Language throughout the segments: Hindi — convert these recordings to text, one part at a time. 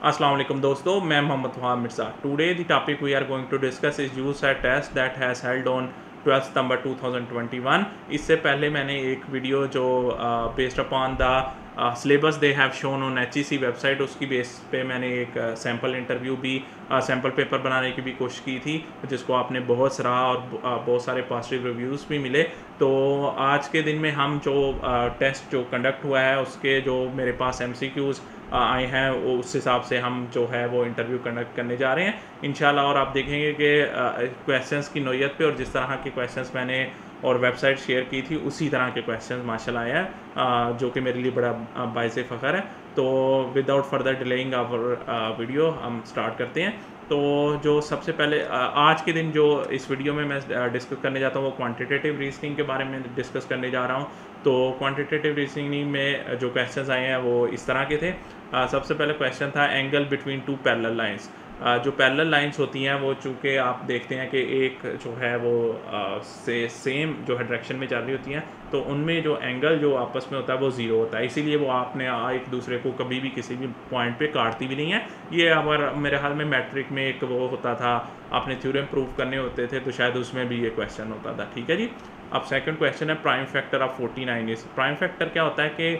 अस्सलाम वालेकुम दोस्तों। मैं Mohammad Fahad Mirza. Today the topic we are going to discuss is use at test that has held on twelfth September 2021 इससे पहले मैंने एक वीडियो जो based upon the syllabus they have shown on H website उसकी बेस पे मैंने एक सैंपल uh, इंटरव्यू भी सैंपल uh, पेपर बनाने की भी कोशिश की थी जिसको आपने बहुत सराहा और uh, बहुत सारे पॉजिटिव रिव्यूज़ भी मिले। तो आज के दिन में हम जो टेस्ट जो कंडक्ट हुआ है उसके जो मेरे पास एम आए हैं उस हिसाब से हम जो है वो इंटरव्यू कंडक्ट करने जा रहे हैं। इन और आप देखेंगे कि क्वेश्चंस की नोयत पे और जिस तरह के क्वेश्चंस मैंने और वेबसाइट शेयर की थी, उसी तरह के क्वेश्चन माशा आया है जो कि मेरे लिए बड़ा बायस फ़ख्र है। तो without further delaying our video हम स्टार्ट करते हैं। तो जो सबसे पहले आज के दिन जो इस वीडियो में मैं डिस्कस करने जाता हूँ, वो क्वांटिटेटिव रीजनिंग के बारे में डिस्कस करने जा रहा हूँ। तो क्वांटिटेटिव रीजनिंग में जो क्वेश्चंस आए हैं, वो इस तरह के थे। सबसे पहले क्वेश्चन था angle between two parallel lines जो पैरेलल लाइंस होती हैं, वो चूँकि आप देखते हैं कि एक जो है वो से सेम जो है डायरेक्शन में चल रही होती हैं तो उनमें जो एंगल जो आपस में होता है वो ज़ीरो होता है। इसीलिए वो आपने एक दूसरे को कभी भी किसी भी पॉइंट पे काटती भी नहीं है। ये अगर मेरे हाल में मैट्रिक में एक वो होता था, आपने थ्योरम प्रूव करने होते थे तो शायद उसमें भी ये क्वेश्चन होता था। ठीक है जी? अब सेकंड क्वेश्चन है prime factor of forty nine prime factor क्या होता है कि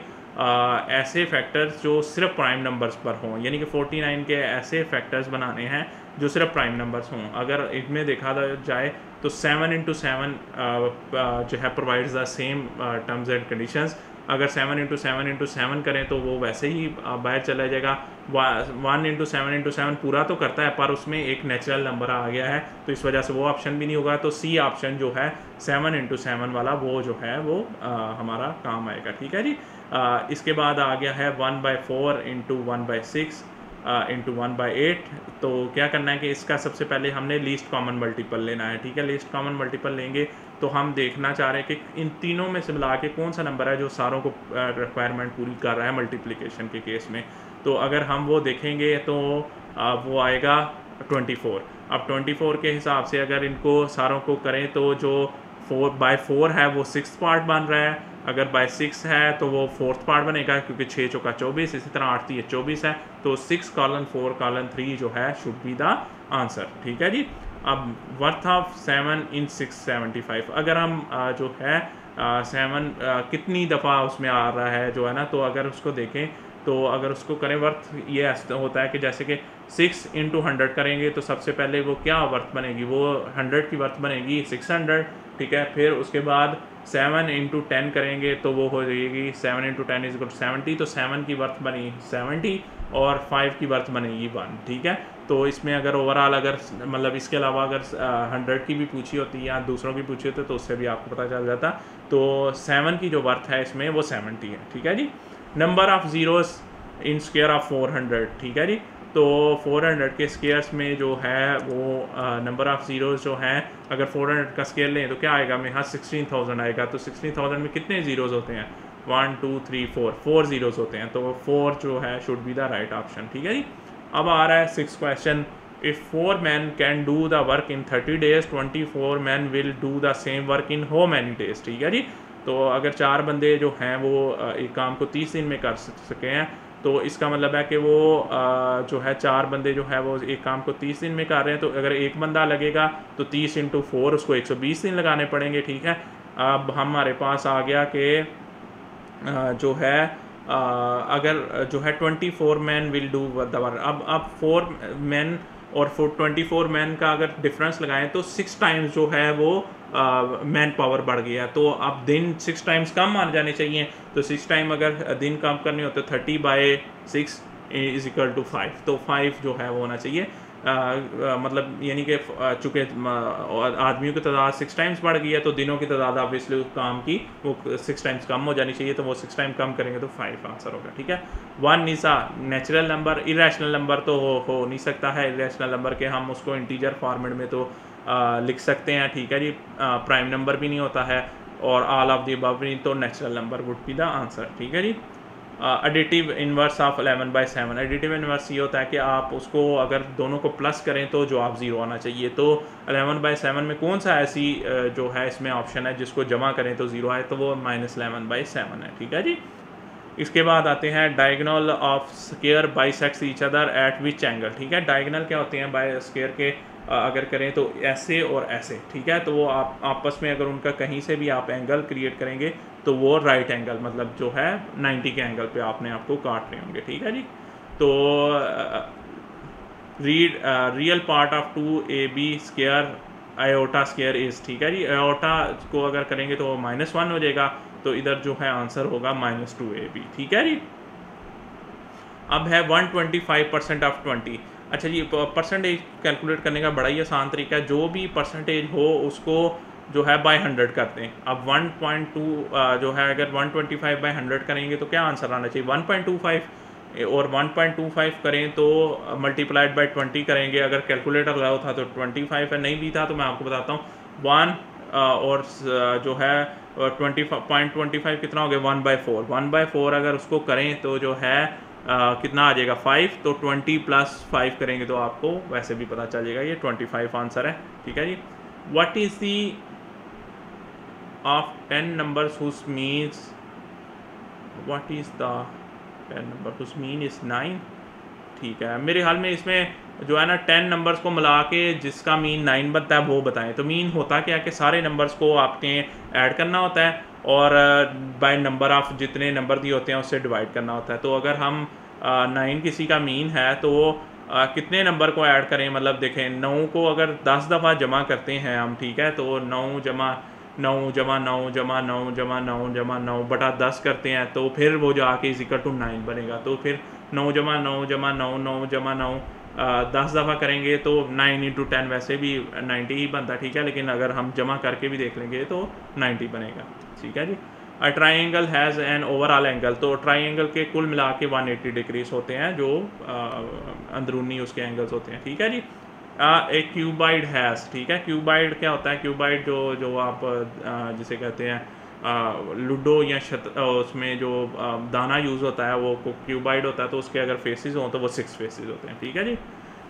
ऐसे फैक्टर्स जो सिर्फ़ प्राइम नंबर्स पर हों यानी कि 49 के ऐसे फैक्टर्स बनाने हैं जो सिर्फ़ प्राइम नंबर्स हों। अगर इनमें देखा जाए तो सेवन इंटू सेवन जो है provides the same terms and conditions अगर seven into seven into seven करें तो वो वैसे ही बाहर चला जाएगा। One into seven into seven पूरा तो करता है पर उसमें एक नेचुरल नंबर आ गया है तो इस वजह से वो ऑप्शन भी नहीं होगा। तो सी ऑप्शन जो है सेवन इंटू सेवन वाला वो जो है वो आ, हमारा काम आएगा। ठीक है जी? इसके बाद आ गया है one by four into one by six into one by eight तो क्या करना है कि इसका सबसे पहले हमने लीस्ट कॉमन मल्टीपल लेना है, ठीक है? लीस्ट कॉमन मल्टीपल लेंगे तो हम देखना चाह रहे हैं कि इन तीनों में से मिला के कौन सा नंबर है जो सारों को रिक्वायरमेंट पूरी कर रहा है मल्टीप्लिकेशन के केस में। तो अगर हम वो देखेंगे तो वो आएगा 24 अब 24 के हिसाब से अगर इनको सारों को करें तो जो फोर बाय फोर है, वो सिक्स पार्ट बन रहा है। अगर बाय सिक्स है तो वो फोर्थ पार्ट बनेगा, क्योंकि छः चौका चौबीस, इसी तरह आठ ये चौबीस है। तो six colon four colon three जो है शुड बी द आंसर ठीक है जी? अब worth of seven in six seventy five अगर हम जो है सेवन कितनी दफ़ा उसमें आ रहा है, जो है ना तो अगर उसको देखें तो अगर उसको करें वर्थ ये होता है कि जैसे कि सिक्स इंटू हंड्रेड करेंगे तो सबसे पहले वो क्या वर्थ बनेगी? वो हंड्रेड की वर्थ बनेगी सिक्स हंड्रेड ठीक है, फिर उसके बाद सेवन इंटू टेन करेंगे तो वो हो जाएगी seven into ten is good seventy तो सेवन की वर्थ बनी सेवेंटी और फाइव की वर्थ बनेगी वन ठीक है? तो इसमें अगर ओवरऑल अगर मतलब इसके अलावा अगर हंड्रेड की भी पूछी होती या दूसरों की पूछी होती तो उससे भी आपको पता चल जाता। तो सेवन की जो वर्थ है इसमें वो सेवेंटी है, ठीक है जी? Number of zeros in square of four hundred ठीक है जी? तो 400 के स्केयर्स में जो है वो नंबर ऑफ़ ज़ीरोज़ जो हैं, अगर 400 का स्केयर लें तो क्या आएगा? मेरे यहाँ सिक्सटीन थाउज़ेंड आएगा। तो सिक्सटीन थाउज़ेंड में कितने ज़ीरोज़ होते हैं? One two three four four zeros होते हैं। तो फोर जो है should be the right option ठीक है जी? अब आ रहा है six question if four man can do the work in thirty days twenty four man will do the same work in how many days ठीक है जी? तो अगर चार बंदे जो हैं वो एक काम को तीस दिन में कर सके हैं तो इसका मतलब है कि वो जो है चार बंदे जो है वो एक काम को तीस दिन में कर रहे हैं तो अगर एक बंदा लगेगा तो तीस इंटू फोर उसको एक सौ बीस दिन लगाने पड़ेंगे, ठीक है? अब हमारे पास आ गया कि जो है अगर जो है twenty four man will do दवर अब अब फोर मैन और फोर ट्वेंटी फोर मैन का अगर डिफरेंस लगाएँ तो सिक्स टाइम्स जो है वो मैन पावर बढ़ गया। तो अब दिन सिक्स टाइम्स कम मान जाने चाहिए। तो सिक्स टाइम अगर दिन कम करने तो thirty by six is equal to five तो फाइव जो है वो होना चाहिए। मतलब यानी कि चूँकि आदमियों की तादाद सिक्स टाइम्स बढ़ गई है तो दिनों की तादाद ऑब्वियसली काम की वो सिक्स टाइम्स कम हो जानी चाहिए तो वो सिक्स टाइम कम करेंगे तो फाइव आंसर होगा ठीक है? वन निशा नेचुरल नंबर इरेशनल नंबर तो हो, हो नहीं सकता है इरेशनल नंबर के हम उसको इंटीजर फॉर्मेट में तो आ, लिख सकते हैं ठीक है जी? प्राइम नंबर भी नहीं होता है और ऑल ऑफ़ दी अबव तो natural number would be the answer ठीक है जी? Additive inverse of eleven by seven additive inverse ये होता है कि आप उसको अगर दोनों को प्लस करें तो जो आप ज़ीरो आना चाहिए। तो अलेवन बाई सेवन में कौन सा ऐसी जो है इसमें ऑप्शन है जिसको जमा करें तो ज़ीरो आए तो वो माइनस एलेवन बाई सेवन है। ठीक है जी? इसके बाद आते हैं diagonal of square bisect each other at which angle ठीक है? डायगनल क्या होते हैं? बाई स्केयर के अगर करें तो ऐसे और ऐसे। ठीक है? तो वो आप, आपस में अगर उनका कहीं से भी आप एंगल क्रिएट करेंगे तो वो राइट एंगल मतलब जो है 90 के एंगल पे आपने आपको काट रहे होंगे, ठीक है जी? तो read real part of two A B square iota square is ठीक है जी? आयोटा को अगर करेंगे तो माइनस वन हो जाएगा तो इधर जो है आंसर होगा माइनस टू ए बी ठीक है जी? अब है one twenty five percent of twenty अच्छा जी परसेंटेज कैलकुलेट करने का बड़ा ही आसान तरीका है, जो भी परसेंटेज हो उसको जो है बाय हंड्रेड करते हैं। अब वन पॉइंट टू जो है अगर one twenty five by hundred करेंगे तो क्या आंसर आना चाहिए? वन पॉइंट टू फाइव और वन पॉइंट टू फाइव करें तो मल्टीप्लाइड बाई ट्वेंटी करेंगे। अगर कैलकुलेटर लगाओ था तो ट्वेंटी फाइव है, नहीं भी था तो मैं आपको बताता हूँ। वन और जो है ट्वेंटी पॉइंट ट्वेंटी फाइव कितना हो गया? One by four one by four अगर उसको करें तो जो है कितना आ जाएगा? फाइव तो ट्वेंटी प्लस फाइव करेंगे तो आपको वैसे भी पता चल जाएगा। ये ट्वेंटी फाइव आंसर है, ठीक है जी? What is the of ten numbers whose means what is the ten number whose mean is nine ठीक है। मेरे हाल में इसमें जो है ना टेन नंबर्स को मिला के जिसका मीन नाइन बनता है वो बताएँ। तो मीन होता क्या है कि सारे नंबर्स को आपने ऐड करना होता है और बाय नंबर ऑफ़ जितने नंबर दिए होते हैं उससे डिवाइड करना होता है। तो अगर हम नाइन किसी का मीन है तो वो आ, कितने नंबर को ऐड करें? मतलब देखें नौ को अगर दस दफ़ा जमा करते हैं हम ठीक है? तो नौ जमा नौ, जमा नौ जमा नौ जमा नौ जमा नौ बटा दस करते हैं तो फिर वो जो आके इजिकल टू नाइन बनेगा। तो फिर नौ, जमा नौ जमा नौ नौ, जमा नौ दस दफ़ा करेंगे तो नाइन इंटू टेन वैसे भी नाइन्टी ही बनता, ठीक है? लेकिन अगर हम जमा करके भी देख लेंगे तो नाइन्टी बनेगा, ठीक है जी? A triangle has an overall angle तो ट्राइंगल के कुल मिला के वन एट्टी डिग्रीज होते हैं, जो अंदरूनी उसके एंगल्स होते हैं, ठीक है जी? एक क्यूबाइड हैज़ ठीक है? क्यूबाइड क्या होता है? क्यूबाइड जो जो आप जिसे कहते हैं लूडो या शत उसमें जो दाना यूज़ होता है, वो क्यूबाइड होता है तो उसके अगर फेसिस हों तो वो सिक्स फेसिस होते हैं, ठीक है जी?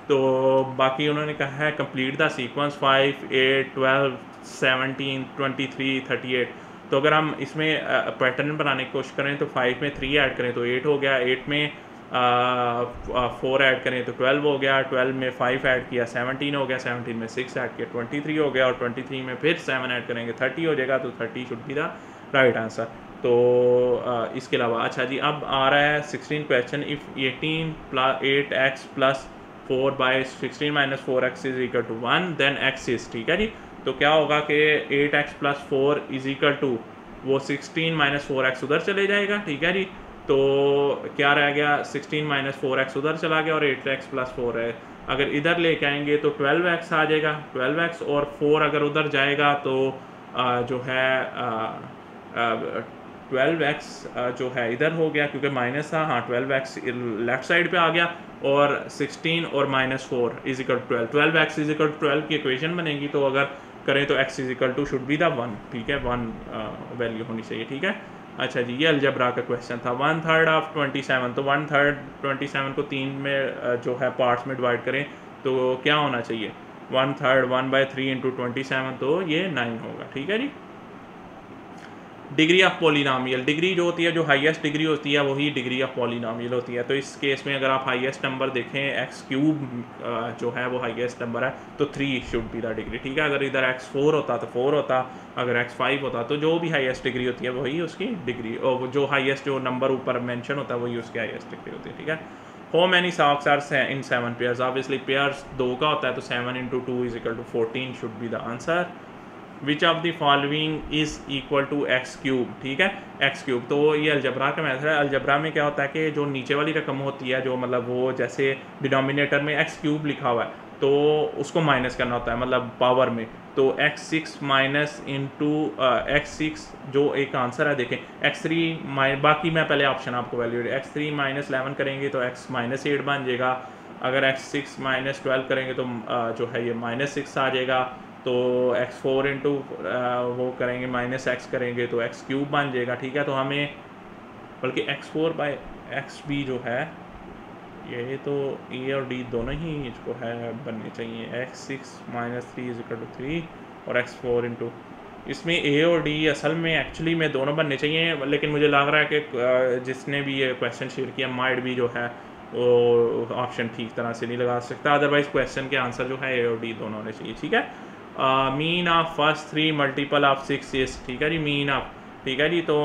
तो बाकी उन्होंने कहा है, complete the sequence, five, eight, twelve, seventeen, twenty three, thirty eight. तो अगर हम इसमें पैटर्न बनाने की कोशिश करें तो फाइव में थ्री ऐड करें तो एट हो गया, एट में फोर ऐड करें तो ट्वेल्व हो गया ट्वेल्व में फाइव ऐड किया सेवनटीन हो गया सेवनटीन में सिक्स ऐड किया ट्वेंटी थ्री हो गया और ट्वेंटी थ्री में फिर सेवन ऐड करेंगे थर्टी हो जाएगा तो thirty should be the right answer तो आ, इसके अलावा अच्छा जी अब आ रहा है sixteen question if eighteen plus eight X plus four by sixteen minus four X is equal to one then X is ठीक है जी? तो क्या होगा कि eight X plus four is equal to वो सिक्सटीन माइनस फोर एक्स उधर चले जाएगा ठीक है जी? तो क्या रह गया? सिक्सटीन माइनस फोर एक्स उधर चला गया और एट एक्स प्लस फोर है। अगर इधर लेके आएँगे तो ट्वेल्व एक्स आ जाएगा। ट्वेल्व एक्स और फोर अगर उधर जाएगा तो आ, जो है ट्वेल्व एक्स जो है इधर हो गया क्योंकि माइनस था। हाँ ट्वेल्व एक्स लेफ़्ट साइड पे आ गया और सिक्सटीन और minus four is equal twelve twelve X is equal twelve की इक्वेशन बनेगी तो अगर करें तो X is equal to should be the one ठीक है? वन वैल्यू होनी चाहिए। ठीक है? अच्छा जी, ये अलजबरा का क्वेश्चन था। One third of twenty seven तो वन थर्ड ट्वेंटी सेवन को तीन में जो है पार्ट्स में डिवाइड करें तो क्या होना चाहिए? One third one by three into twenty seven तो ये नाइन होगा, ठीक है जी? Degree of polynomial. डिग्री जो होती है, जो हाईएस्ट डिग्री होती है, वही डिग्री ऑफ़ पॉलिनामियल होती है। तो इस केस में अगर आप हाईएस्ट नंबर देखें एक्स क्यूब जो है वो हाईएस्ट नंबर है तो three should be the degree ठीक है? अगर इधर एक्स फोर होता तो फोर होता। अगर एक्स फाइव होता तो जो भी हाईएस्ट डिग्री होती है, वही उसकी डिग्री जो हाईएस्ट जो नंबर ऊपर मैंशन होता है, वही उसकी हाईएस्ट डिग्री होती है, ठीक है? How many socks are in seven pairs obviously pairs दो का होता है तो seven into two is equal to fourteen should be the answer which of the following is equal to X cube ठीक है? एक्स क्यूब तो ये अलजबरा का मैथड है। अलजबरा में क्या होता है कि जो नीचे वाली रकम होती है जो मतलब वो जैसे डिनोमिनेटर में एक्स क्यूब लिखा हुआ है तो उसको माइनस करना होता है मतलब पावर में। तो X six minus into X six जो एक आंसर है देखें। एक्स थ्री बाकी मैं पहले ऑप्शन आपको value X three minus eleven करेंगे तो एक्स माइनस एट बन जाएगा। अगर एक्स सिक्स माइनस ट्वेल्व करेंगे तो uh, जो है ये माइनस सिक्स आ जाएगा। तो एक्स फोर इंटू वो करेंगे माइनस एक्स करेंगे तो एक्स क्यूब बन जाएगा, ठीक है? तो हमें, बल्कि X four by X B जो है, ये तो ए और डी दोनों ही इसको है, बनने चाहिए। X six minus three is equal to three और एक्स फोर इंटू इसमें ए और डी असल में एक्चुअली में दोनों बनने चाहिए, लेकिन मुझे लग रहा है कि जिसने भी ये क्वेश्चन शेयर किया माइड भी जो है, वो ऑप्शन ठीक तरह से नहीं लगा सकता। अदरवाइज़ क्वेश्चन के आंसर जो है ए और डी दोनों होने चाहिए, ठीक है? Mean of first three multiple of six इस ठीक है जी मीन ऑफ़ ठीक है जी तो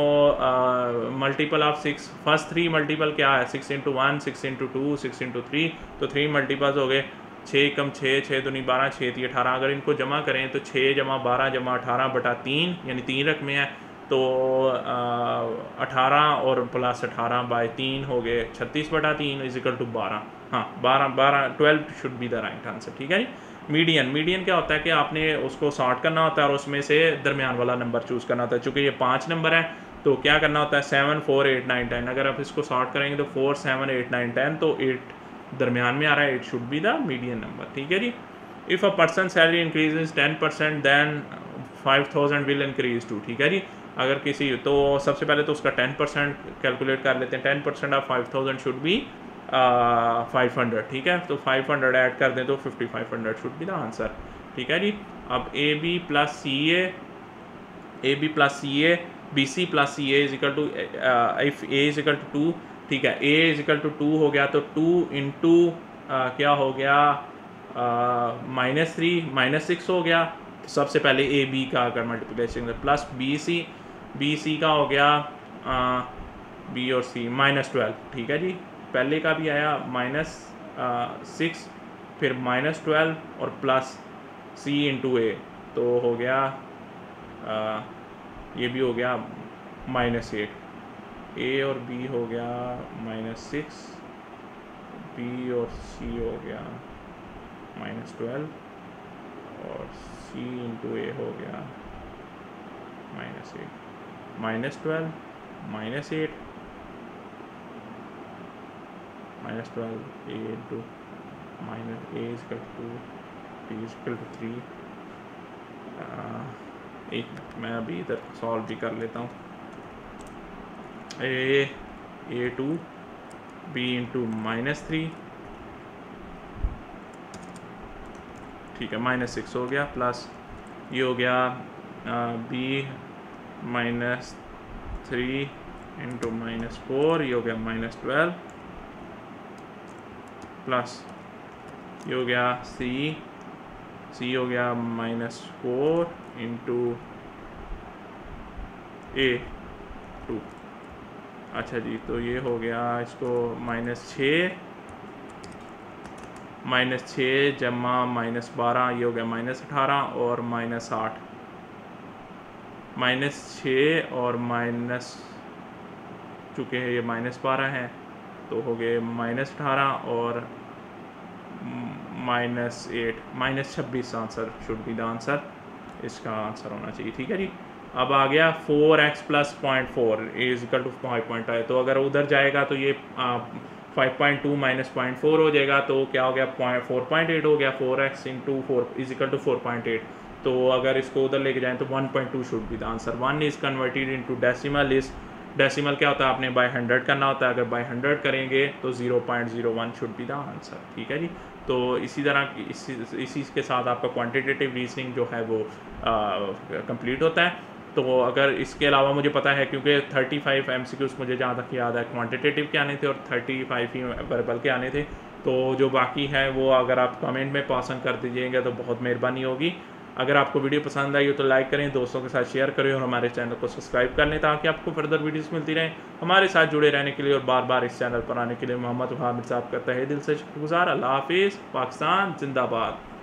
multiple of six first three multiple क्या है? Six into one six into two six into three तो थ्री मल्टीपल्स हो गए छः कम छः छः दुनी बारह छः थी अठारह, अगर इनको जमा करें तो छः जमा बारह जमा अठारह बटा तीन, यानी तीन रकमें हैं तो अठारह और प्लस अठारह बाय तीन हो गए, छत्तीस बटा तीन इजिकल टू बारह हाँ बारह बारह twelve should be the right answer ठीक है जी? मीडियन मीडियन क्या होता है कि आपने उसको सॉर्ट करना होता है और उसमें से दरमियान वाला नंबर चूज़ करना होता है। चूँकि ये पाँच नंबर है तो क्या करना होता है? Seven four eight nine ten अगर आप इसको सॉर्ट करेंगे तो four seven eight nine ten तो एट दरमियान में आ रहा है। It should be the median number ठीक है जी? If a person salary increase ten percent then five thousand will increase to ठीक है जी? अगर किसी तो सबसे पहले तो उसका टेन परसेंट कैलकुलेट कर लेते हैं। Ten percent of five thousand should be five hundred ठीक है? तो फाइव हंड्रेड ऐड कर दें तो fifty five hundred should be the answer ठीक है जी? अब A B plus C A A B plus C A B C plus C A is equal to if A is equal to two ठीक है? ए इजिकल टू टू हो गया तो टू इंटू क्या हो गया? माइनस थ्री माइनस सिक्स हो गया। तो सबसे पहले ए बी का अगर multiplication plus B C B C का हो गया बी और सी माइनस ट्वेल्व ठीक है जी? पहले का भी आया माइनस सिक्स फिर माइनस ट्वेल्व और प्लस सी इंटू ए तो हो गया आ, ये भी हो गया माइनस एट ए और बी हो गया माइनस सिक्स बी और सी हो गया माइनस ट्वेल्व और सी इंटू ए हो गया minus eight minus twelve minus eight minus twelve A into minus A is equal to T is equal to three एक मैं अभी इधर सॉल्व भी कर लेता हूँ। A A two B into minus three ठीक है माइनस सिक्स हो गया प्लस ये हो गया B minus three into minus four ये हो गया माइनस ट्वेल्व प्लस ये हो गया सी सी हो गया minus four into A two अच्छा जी तो ये हो गया इसको माइनस छः माइनस छः जमा माइनस बारह, ये हो गया माइनस अठारह और माइनस आठ. माइनस छः और माइनस चूँकि ये माइनस बारह है. तो हो गए माइनस अठारह और माइनस एट माइनस छब्बीस answer should be the answer इसका आंसर होना चाहिए, ठीक है जी? अब आ गया four x plus point four equal two five point है तो अगर उधर जाएगा तो ये five point two minus point four हो जाएगा तो क्या हो गया? पॉइंट फोर पॉइंट एट हो गया four x into four equal two four point eight तो अगर इसको उधर लेके जाएँ तो one point two should be the answer one is converted into decimal is decimal क्या होता है? आपने बाय हंड्रेड करना होता है। अगर बाय हंड्रेड करेंगे तो zero point zero one should be the answer ठीक है जी? तो इसी तरह इसी इसी के साथ आपका क्वांटिटेटिव रीजनिंग जो है वो कंप्लीट होता है। तो अगर इसके अलावा मुझे पता है, क्योंकि thirty five M C Qs मुझे जहाँ तक याद है क्वान्टिटेटिव के आने थे और थर्टी फाइव ही वर्बल के आने थे। तो जो बाकी है, वो अगर आप कमेंट में पसंद कर दीजिएगा तो बहुत मेहरबानी होगी। अगर आपको वीडियो पसंद आई हो तो लाइक करें, दोस्तों के साथ शेयर करें और हमारे चैनल को सब्सक्राइब कर लें ताकि आपको फर्दर वीडियोस मिलती रहें। हमारे साथ जुड़े रहने के लिए और बार बार इस चैनल पर आने के लिए मोहम्मद हामिद साहब का तहे दिल से शुक्रगुजार। अल्लाह हाफिज़, पाकिस्तान, जिंदाबाद।